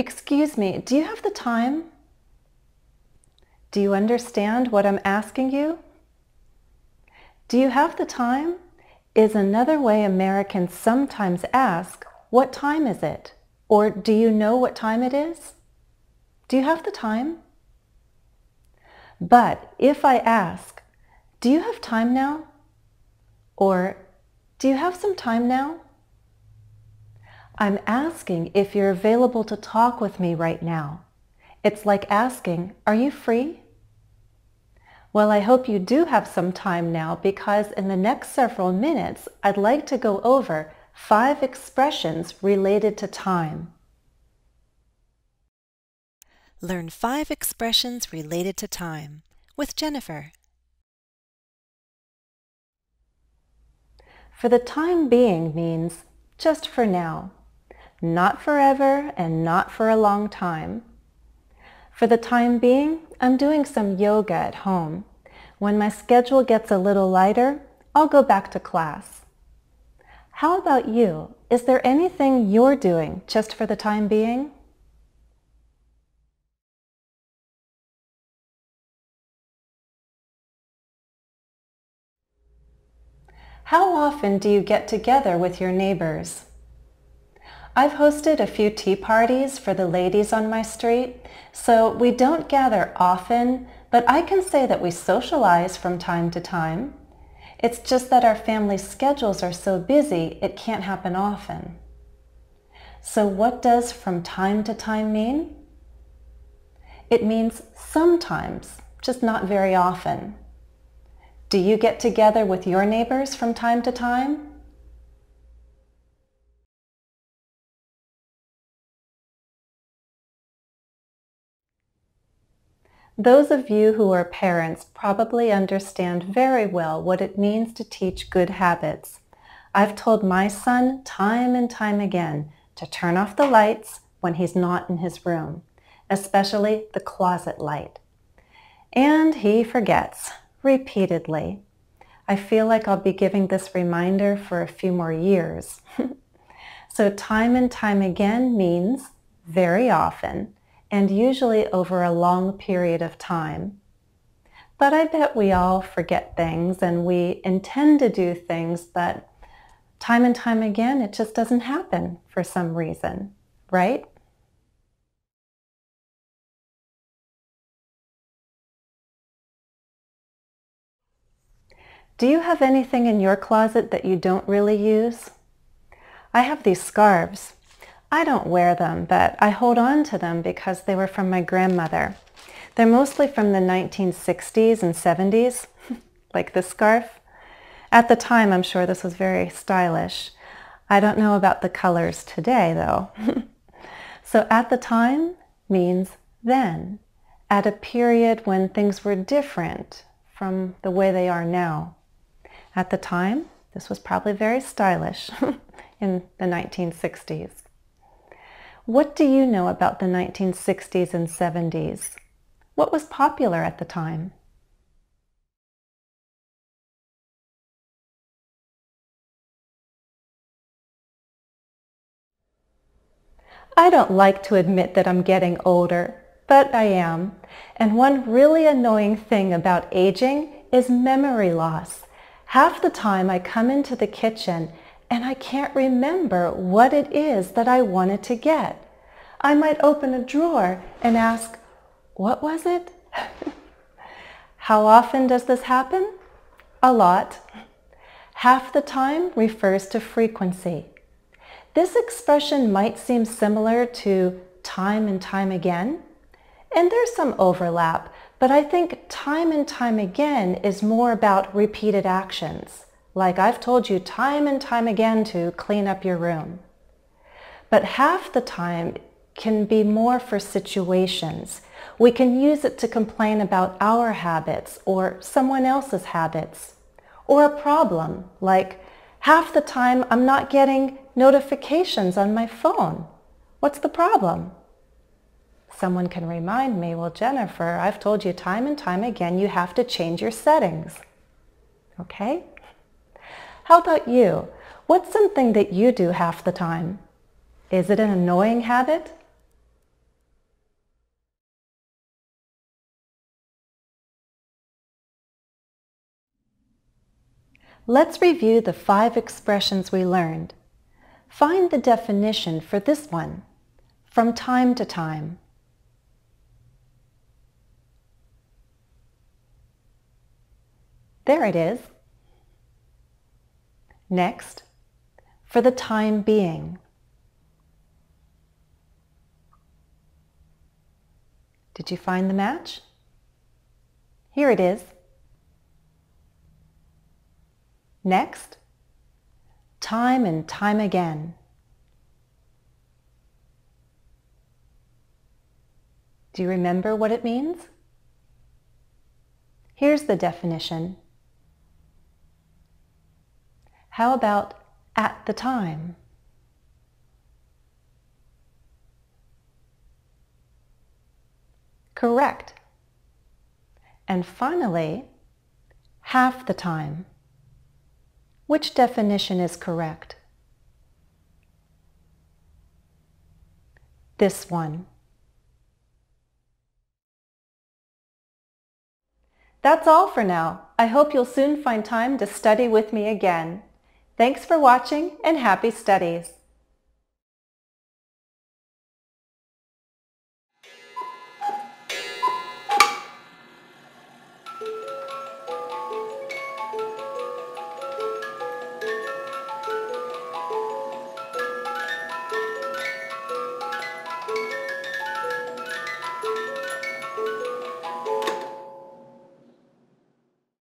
Excuse me, do you have the time? Do you understand what I'm asking you? Do you have the time? Is another way Americans sometimes ask, what time is it? Or do you know what time it is? Do you have the time? But if I ask, do you have time now? Or do you have some time now? I'm asking if you're available to talk with me right now. It's like asking, are you free? Well, I hope you do have some time now because in the next several minutes, I'd like to go over five expressions related to time. Learn five expressions related to time with Jennifer. For the time being means just for now not forever and not for a long time. For the time being, I'm doing some yoga at home. When my schedule gets a little lighter, I'll go back to class. How about you? Is there anything you're doing just for the time being? How often do you get together with your neighbors? I've hosted a few tea parties for the ladies on my street, so we don't gather often, but I can say that we socialize from time to time. It's just that our family schedules are so busy, it can't happen often. So what does from time to time mean? It means sometimes, just not very often. Do you get together with your neighbors from time to time? Those of you who are parents probably understand very well what it means to teach good habits. I've told my son time and time again to turn off the lights when he's not in his room, especially the closet light. And he forgets repeatedly. I feel like I'll be giving this reminder for a few more years. so time and time again means very often and usually over a long period of time. But I bet we all forget things and we intend to do things, but time and time again, it just doesn't happen for some reason, right? Do you have anything in your closet that you don't really use? I have these scarves. I don't wear them, but I hold on to them because they were from my grandmother. They're mostly from the 1960s and 70s, like this scarf. At the time, I'm sure this was very stylish. I don't know about the colors today, though. so at the time means then, at a period when things were different from the way they are now. At the time, this was probably very stylish in the 1960s. What do you know about the 1960s and 70s? What was popular at the time? I don't like to admit that I'm getting older, but I am. And one really annoying thing about aging is memory loss. Half the time I come into the kitchen and I can't remember what it is that I wanted to get. I might open a drawer and ask, what was it? How often does this happen? A lot. Half the time refers to frequency. This expression might seem similar to time and time again, and there's some overlap, but I think time and time again is more about repeated actions like I've told you time and time again to clean up your room. But half the time can be more for situations. We can use it to complain about our habits or someone else's habits. Or a problem, like half the time I'm not getting notifications on my phone. What's the problem? Someone can remind me, well, Jennifer, I've told you time and time again you have to change your settings. Okay? How about you? What's something that you do half the time? Is it an annoying habit? Let's review the five expressions we learned. Find the definition for this one, from time to time. There it is. Next, for the time being. Did you find the match? Here it is. Next, time and time again. Do you remember what it means? Here's the definition. How about at the time? Correct. And finally, half the time. Which definition is correct? This one. That's all for now. I hope you'll soon find time to study with me again. Thanks for watching and happy studies.